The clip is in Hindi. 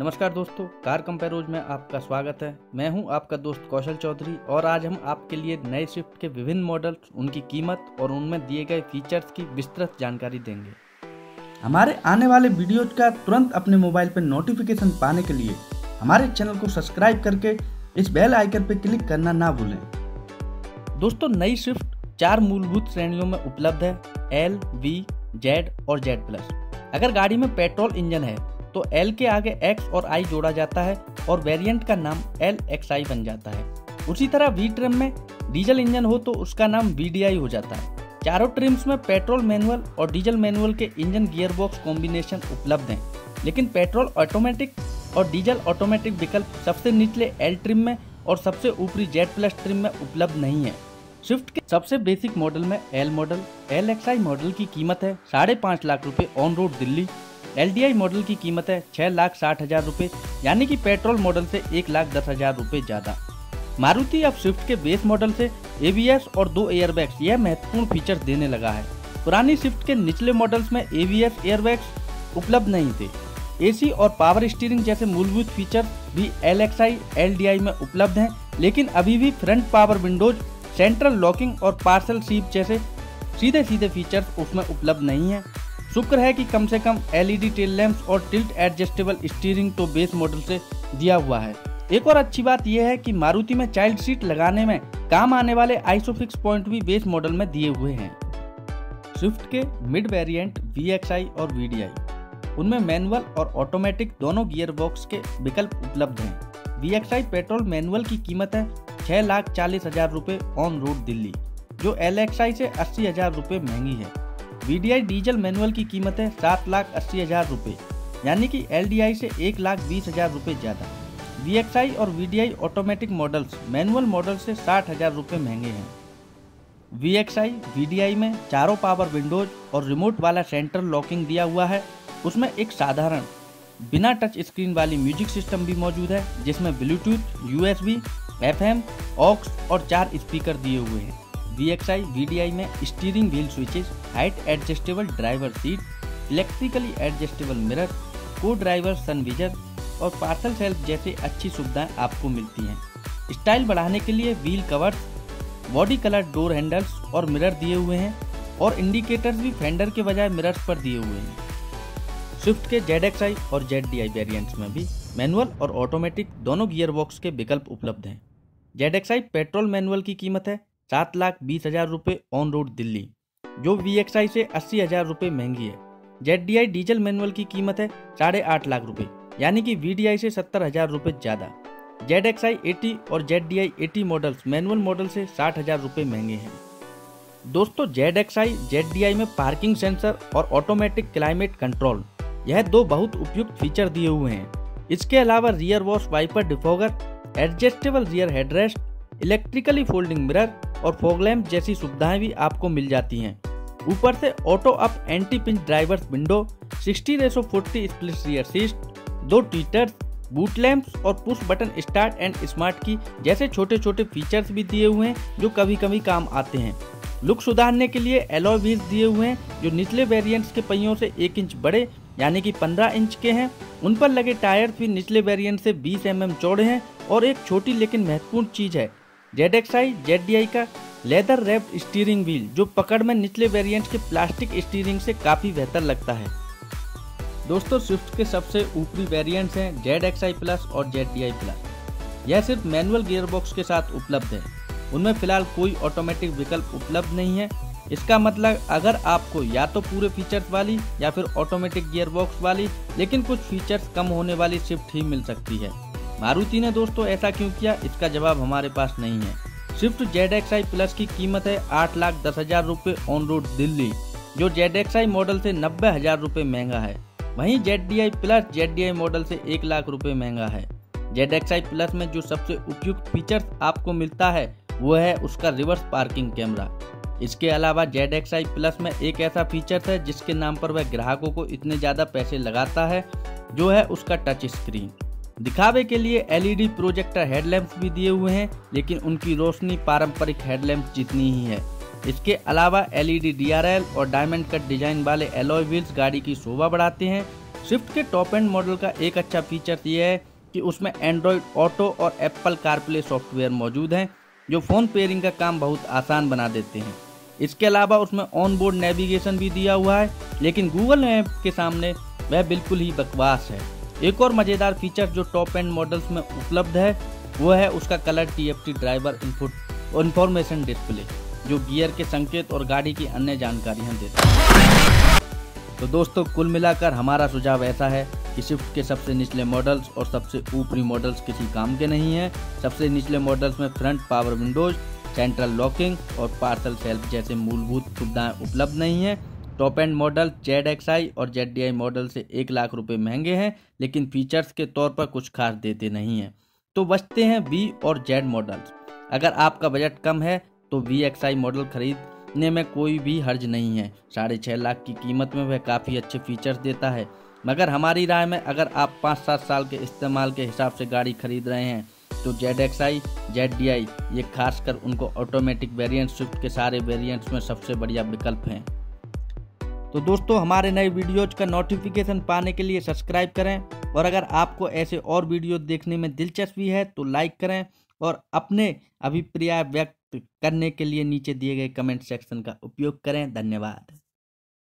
नमस्कार दोस्तों, कार कंपेरोज में आपका स्वागत है। मैं हूँ आपका दोस्त कौशल चौधरी और आज हम आपके लिए नए स्विफ्ट के विभिन्न मॉडल्स, उनकी कीमत और उनमें दिए गए फीचर्स की विस्तृत जानकारी देंगे। हमारे आने वाले वीडियो का तुरंत अपने मोबाइल पर नोटिफिकेशन पाने के लिए हमारे चैनल को सब्सक्राइब करके इस बेल आइकन पर क्लिक करना ना भूलें। दोस्तों, नई स्विफ्ट चार मूलभूत श्रेणियों में उपलब्ध है, एल, वी, जेड और जेड प्लस। अगर गाड़ी में पेट्रोल इंजन है तो एल के आगे एक्स और आई जोड़ा जाता है और वेरिएंट का नाम एल एक्स आई बन जाता है। उसी तरह वी ट्रिम में डीजल इंजन हो तो उसका नाम वी हो जाता है। चारों ट्रिम्स में पेट्रोल मैनुअल और डीजल मैनुअल के इंजन गियर बॉक्स कॉम्बिनेशन उपलब्ध हैं। लेकिन पेट्रोल ऑटोमेटिक और डीजल ऑटोमेटिक विकल्प सबसे निचले एल ट्रिम में और सबसे ऊपरी जेड प्लस ट्रिम में उपलब्ध नहीं है। स्विफ्ट के सबसे बेसिक मॉडल में L model L X I model की कीमत है साढ़े पाँच लाख रुपए on road Delhi. LDI model की कीमत है छह लाख साठ हज़ार रूपए, यानी कि पेट्रोल मॉडल से एक लाख दस हज़ार रूपए ज़्यादा। मारुति अब स्विफ्ट के बेस मॉडल से एबीएस और दो एयरबैग्स यह महत्वपूर्ण फीचर देने लगा है। पुरानी स्विफ्ट के निचले मॉडल्स में एबीएस एयरबैग्स उपलब्ध नहीं थे। एसी और पावर स्टीयरिंग जैसे मूलभूत फीचर भी एल एक्स में उपलब्ध हैं, लेकिन अभी भी front power windows, central locking और पार्सल सीप जैसे सीधे सीधे फीचर्स उसमें उपलब्ध नहीं है। शुक्र है कि कम से कम एलईडी टेल लैंप्स और टिल्ट एडजस्टेबल स्टीयरिंग तो बेस मॉडल से दिया हुआ है। एक और अच्छी बात यह है कि मारुति में चाइल्ड सीट लगाने में काम आने वाले आइसोफिक्स पॉइंट भी बेस मॉडल में दिए हुए हैं। स्विफ्ट के, मिड वेरिएंट, वी और वी उनमें मैनुअल और ऑटोमेटिक दोनों गियर बॉक्स के विकल्प उपलब्ध हैं। वी पेट्रोल मैनुअल की कीमत है छह लाख चालीस हज़ार रूपए ऑन रोड दिल्ली, जो एल से अस्सी हज़ार रूपए महँगी है। वीडीआई डीजल मैनुअल की कीमत है सात लाख अस्सी हज़ार रूपए यानी कि LDI से एक लाख बीस हज़ार रूपए ज़्यादा। VXI और VDI automatic models manual model से साठ हज़ार रूपए महँगे हैं। वी एक्स में चारों पावर विंडोज़ और रिमोट वाला सेंट्रल लॉकिंग दिया हुआ है। उसमें एक साधारण बिना टच स्क्रीन वाली म्यूज़िक सिस्टम भी मौजूद है जिसमें ब्लूटूथ यूएसबी, एफएम, ऑक्स और चार स्पीकर दिए हुए हैं। वी एक्स आई में steering wheel switches height adjustable driver seat electrically adjustable mirror को ड्राइवर सन विजर और पार्सल सेल्फ जैसी अच्छी सुविधाएँ आपको मिलती हैं। स्टाइल बढ़ाने के लिए wheel covers body colour door handles और मिरर दिए हुए हैं और इंडिकेटर्स भी फेंडर के बजाय मिरर्स पर दिए हुए हैं। स्विफ्ट के जेड एक्स आई और जेड डी आई वेरियंट्स में भी मैनुअल और ऑटोमेटिक दोनों गियर बॉक्स के विकल्प उपलब्ध हैं। Z X I petrol manual की कीमत है सात लाख बीस हज़ार रुपये ऑन रोड दिल्ली, जो वी एक्स आई से अस्सी हज़ार रुपये महँगी है। Z D I diesel manual की कीमत है साढ़े आठ लाख रुपए यानी कि वी डी आई से सत्तर हज़ार रुपये ज़्यादा। जेड एक्स आई एटी और Z D I AT models manual model से साठ हज़ार रुपये महँगे हैं। दोस्तों Z X I Z D I में पार्किंग सेंसर और ऑटोमेटिक क्लाइमेट कंट्रोल यह दो बहुत उपयुक्त फीचर दिए हुए हैं। इसके अलावा rear wash wiper defogger adjustable rear headrest electrically folding mirror और फोगलैम्प जैसी सुविधाएँ भी आपको मिल जाती हैं। ऊपर से auto up anti pinch drivers window 60 ratio 40 split rear seat, दो टीटर्स बूट लैंप्स और push button start and smart key जैसे छोटे छोटे फीचर्स भी दिए हुए हैं जो कभी कभी काम आते हैं। लुक सुधारने के लिए एलॉय व्हील्स दिए हुए हैं, जो निचले वेरिएंट्स के पहियों से एक इंच बड़े, यानी कि 15 इंच के हैं। उन पर लगे टायर भी निचले वेरिएंट से 20 एम mm चौड़े हैं और एक छोटी लेकिन महत्वपूर्ण चीज़ है Z X I Z D I का लेदर रैप्ड स्टीयरिंग व्हील जो पकड़ में निचले वेरिएंट के प्लास्टिक स्टीयरिंग से काफ़ी बेहतर लगता है। दोस्तों स्विफ्ट के सबसे ऊपरी वेरिएंट्स हैं जेड एक्स आई प्लस और जेड डी आई प्लस यह सिर्फ़ मैनुअल गियरबॉक्स के साथ उपलब्ध है। उनमें फ़िलहाल कोई ऑटोमेटिक विकल्प उपलब्ध नहीं है। इसका मतलब अगर आपको या तो पूरे फीचर्स वाली या फिर ऑटोमेटिक गियरबॉक्स वाली, लेकिन कुछ फीचर्स कम होने वाली स्विफ्ट ही मिल सकती है। मारुति ने दोस्तों ऐसा क्यों किया? इसका जवाब हमारे पास नहीं है। Swift Z X I plus की कीमत है आठ लाख दस हज़ार रूपए ऑन रोड दिल्ली, जो जेड एक्स आई मॉडल से नब्बे हज़ार रूपए महँगा है। वहीं Z D I plus Z D I model से एक लाख रूपए महँगा है। जेड एक्स आई प्लस में जो सबसे उपयुक्त फीचर्स आपको मिलता है, वो है उसका रिवर्स पार्किंग कैमरा इसके अलावा जेड एक्स आई प्लस में एक ऐसा फीचर है, जिसके नाम पर वह ग्राहकों को इतने ज़्यादा पैसे लगाता है, जो है उसका टच स्क्रीन दिखावे के लिए एलईडी प्रोजेक्टर हेडलैम्प्स भी दिए हुए हैं, लेकिन उनकी रोशनी पारंपरिक हेडलैम्प जितनी ही है। इसके अलावा एलईडी डीआरएल और डायमंड कट डिज़ाइन वाले एलॉय व्हील्स गाड़ी की शोभा बढ़ाते हैं। स्विफ्ट के टॉप एंड मॉडल का एक अच्छा फीचर यह है कि उसमें एंड्रॉयड ऑटो और एप्पल कारप्ले सॉफ्टवेयर मौजूद हैं, जो फ़ोन पेयरिंग का काम बहुत आसान बना देते हैं। इसके अलावा उसमें ऑन बोर्ड नेविगेशन भी दिया हुआ है, लेकिन गूगल मैप के सामने वह बिल्कुल ही बकवास है। एक और मज़ेदार फीचर जो टॉप एंड मॉडल्स में उपलब्ध है, वो है उसका colour TFT driver input information display जो गियर के संकेत और गाड़ी की अन्य जानकारियाँ देता है। तो दोस्तों, कुल मिलाकर हमारा सुझाव ऐसा है कि स्विफ्ट के सबसे निचले मॉडल्स और सबसे ऊपरी मॉडल्स किसी काम के नहीं हैं। सबसे निचले मॉडल्स में front power windows central locking और पार्सल सेल्फ जैसे मूलभूत सुविधाएँ उपलब्ध नहीं हैं। Top end model, Z X I और जेड डी आई मॉडल से एक लाख रुपए महँगे हैं, लेकिन फीचर्स के तौर पर कुछ खास देते नहीं हैं। तो बचते हैं वी और जेड मॉडल्स। अगर आपका बजट कम है तो वी एक्स आई मॉडल खरीदने में कोई भी हर्ज नहीं है। साढ़े छः लाख की कीमत में वह काफ़ी अच्छे फीचर्स देता है। मगर हमारी राय में अगर आप पाँच सात साल के इस्तेमाल के हिसाब से गाड़ी खरीद रहे हैं तो Z X I Z D I ये खासकर उनको ऑटोमेटिक वेरिएंट स्विफ्ट के सारे वेरिएंट्स में सबसे बढ़िया विकल्प हैं। तो दोस्तों, हमारे नए वीडियोज़ का नोटिफिकेशन पाने के लिए सब्सक्राइब करें। और अगर आपको ऐसे और वीडियो देखने में दिलचस्पी है तो लाइक करें और अपने अभिप्राय व्यक्त करने के लिए नीचे दिए गए कमेंट सेक्शन का उपयोग करें। धन्यवाद।